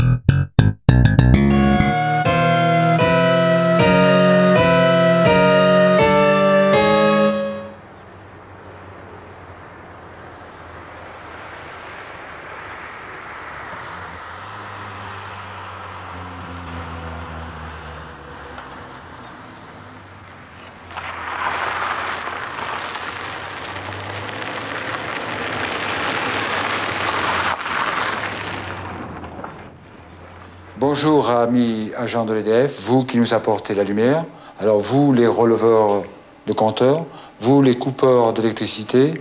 you Bonjour amis agents de l'EDF, vous qui nous apportez la lumière, alors vous les releveurs de compteurs, vous les coupeurs d'électricité,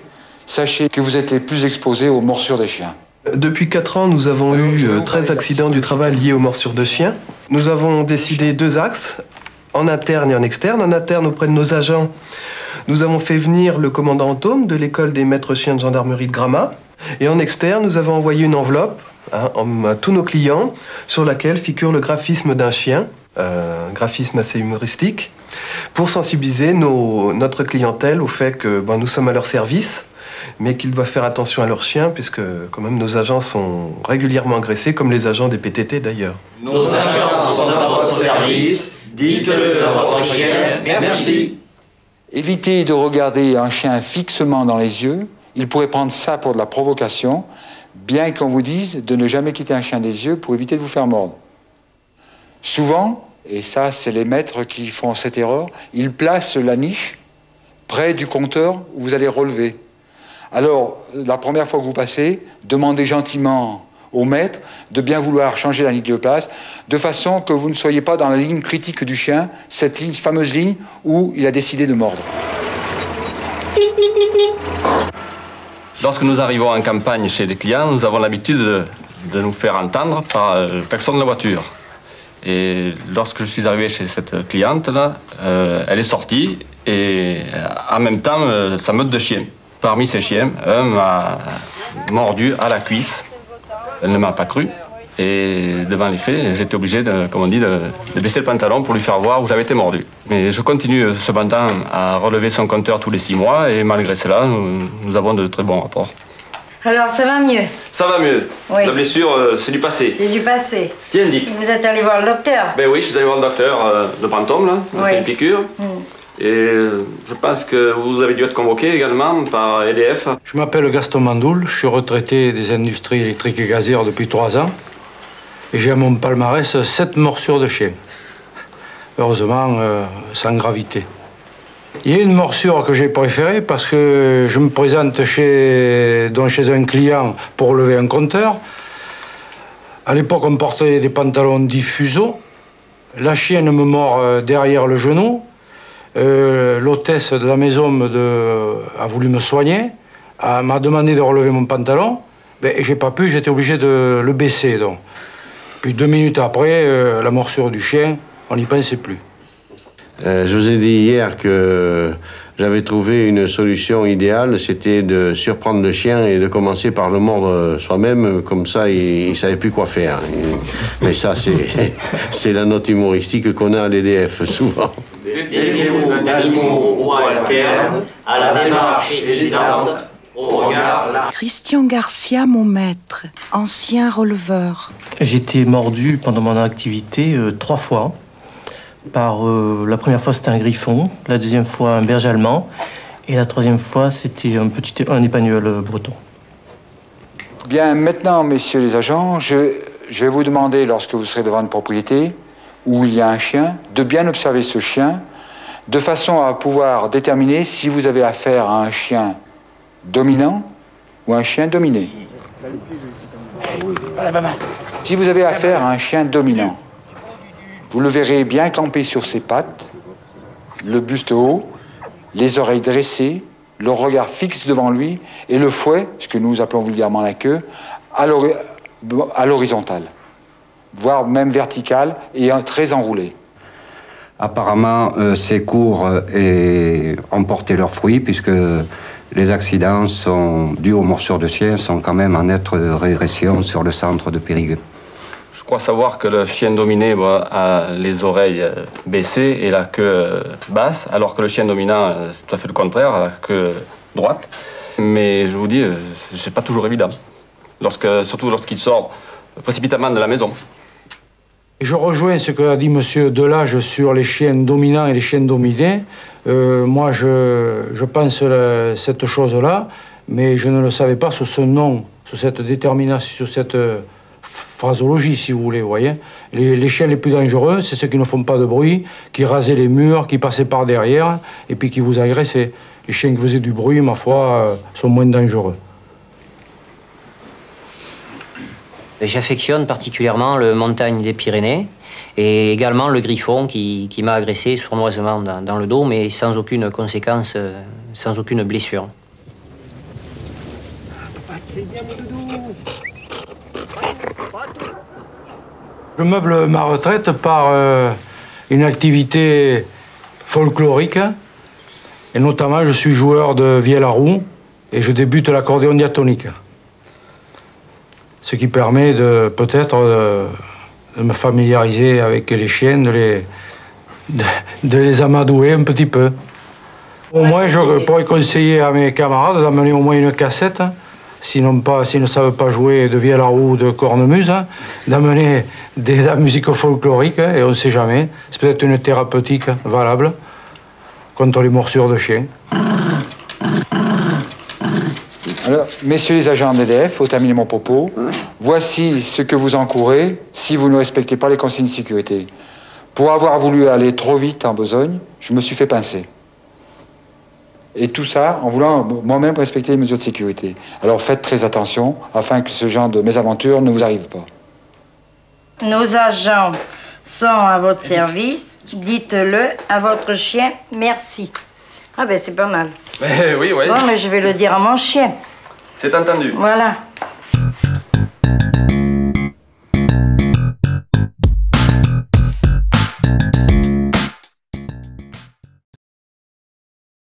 sachez que vous êtes les plus exposés aux morsures des chiens. Depuis 4 ans, nous avons eu 13 accidents du travail liés aux morsures de chiens. Nous avons décidé deux axes, en interne et en externe. En interne, auprès de nos agents, nous avons fait venir le commandant Antôme de l'école des maîtres chiens de gendarmerie de Gramma. Et en externe, nous avons envoyé une enveloppe hein, à tous nos clients sur laquelle figure le graphisme d'un chien, euh, un graphisme assez humoristique, pour sensibiliser notre clientèle au fait que ben, nous sommes à leur service, mais qu'ils doivent faire attention à leurs chiens, puisque quand même nos agents sont régulièrement agressés, comme les agents des PTT d'ailleurs. Nos agents sont à votre service, dites-le à votre chien, merci. Évitez de regarder un chien fixement dans les yeux, il pourrait prendre ça pour de la provocation, bien qu'on vous dise de ne jamais quitter un chien des yeux pour éviter de vous faire mordre. Souvent, et ça c'est les maîtres qui font cette erreur, ils placent la niche près du compteur où vous allez relever. Alors, la première fois que vous passez, demandez gentiment au maître de bien vouloir changer la niche de place, de façon que vous ne soyez pas dans la ligne critique du chien, cette ligne, fameuse ligne où il a décidé de mordre. Lorsque nous arrivons en campagne chez des clients, nous avons l'habitude de, nous faire entendre par euh, personne de la voiture. Et lorsque je suis arrivé chez cette cliente-là, euh, elle est sortie et en même temps, euh, sa meute de chiens. Parmi ces chiens, un m'a mordu à la cuisse. Elle ne m'a pas cru. Et devant les faits, j'étais obligé, de, comme on dit, de, baisser le pantalon pour lui faire voir où j'avais été mordu. Mais je continue cependant à relever son compteur tous les six mois et malgré cela, nous, avons de très bons rapports. Alors, ça va mieux? Ça va mieux. La blessure, euh, c'est du passé. C'est du passé. Tiens, Dick. Vous êtes allé voir le docteur? Ben oui, je suis allé voir le docteur euh, de Pantôme, là. Il a fait une piqûre. Hmm. Et euh, je pense que vous avez dû être convoqué également par EDF. Je m'appelle Gaston Mandoul, je suis retraité des industries électriques et gazières depuis trois ans. Et j'ai à mon palmarès sept morsures de chien. Heureusement, euh, sans gravité. Il y a une morsure que j'ai préférée parce que je me présente chez, donc chez un client pour lever un compteur. À l'époque, on portait des pantalons diffuso. La chienne me mord euh, derrière le genou. Euh, l'hôtesse de la maison a voulu me soigner, m'a demandé de relever mon pantalon. Ben, j'ai pas pu, j'étais obligé de le baisser. Donc. Puis deux minutes après, euh, la morsure du chien, on n'y pensait plus. Euh, je vous ai dit hier que j'avais trouvé une solution idéale, c'était de surprendre le chien et de commencer par le mordre soi-même, comme ça il ne savait plus quoi faire. Mais ça, c'est la note humoristique qu'on a à l'EDF souvent. Défiez-vous d'animaux ou à la démarche Christian Garcia, mon maître, ancien releveur. J'ai été mordu pendant mon activité euh, trois fois. Par euh, la première fois c'était un griffon, la deuxième fois un berger allemand, et la troisième fois c'était un petit un épagneul euh, breton. Bien, maintenant, messieurs les agents, je, je vais vous demander, lorsque vous serez devant une propriété où il y a un chien, de bien observer ce chien, de façon à pouvoir déterminer si vous avez affaire à un chien dominant ou un chien dominé. Si vous avez affaire à un chien dominant, vous le verrez bien camper sur ses pattes, le buste haut, les oreilles dressées, le regard fixe devant lui et le fouet, ce que nous appelons vulgairement la queue, à l'horizontale, voire même verticale et très enroulée. Apparemment, euh, ces cours euh, ont porté leurs fruits puisque les accidents sont, dus aux morsures de chiens sont quand même en nette régression sur le centre de Périgueux. Je crois savoir que le chien dominé a les oreilles euh, baissées et la queue euh, basse, alors que le chien dominant, euh, c'est tout à fait le contraire, la queue droite. Mais je vous dis, c'est pas toujours évident. Lorsque, surtout lorsqu'il sort précipitamment de la maison. Je rejoins ce qu'a dit M. Delage sur les chiens dominants et les chiens dominés. Euh, moi, je, je pense cette chose-là, mais je ne le savais pas sous ce nom, sous cette détermination, sous cette euh, phrasologie, si vous voulez, voyez. Les, les chiens les plus dangereux, c'est ceux qui ne font pas de bruit, qui rasaient les murs, qui passaient par derrière, et puis qui vous agressaient. Les chiens qui faisaient du bruit, ma foi, euh, sont moins dangereux. J'affectionne particulièrement le montagne des Pyrénées et également le griffon qui, qui m'a agressé sournoisement dans, le dos, mais sans aucune conséquence, euh, sans aucune blessure. Je meuble ma retraite par euh, une activité folklorique. Et notamment, je suis joueur de vielle à roue et je débute l'accordéon diatonique. Ce qui permet de peut-être euh, de me familiariser avec les chiens, de les, de, de les amadouer un petit peu. Au moins, je pourrais conseiller à mes camarades d'amener au moins une cassette, sinon pas, s'ils ne savent pas jouer de vielle à roue ou de cornemuse, hein, d'amener de la musique folklorique, hein, et on ne sait jamais. C'est peut-être une thérapeutique valable contre les morsures de chiens. Alors, messieurs les agents d'EDF, au terminer mon propos, voici ce que vous encourez si vous ne respectez pas les consignes de sécurité. Pour avoir voulu aller trop vite en besogne, je me suis fait pincer. Et tout ça en voulant moi-même respecter les mesures de sécurité. Alors faites très attention afin que ce genre de mésaventure ne vous arrive pas. Nos agents sont à votre service. Dites-le à votre chien merci. Ah ben c'est pas mal. oui, oui. Bon, mais je vais le dire à mon chien. C'est entendu. Voilà.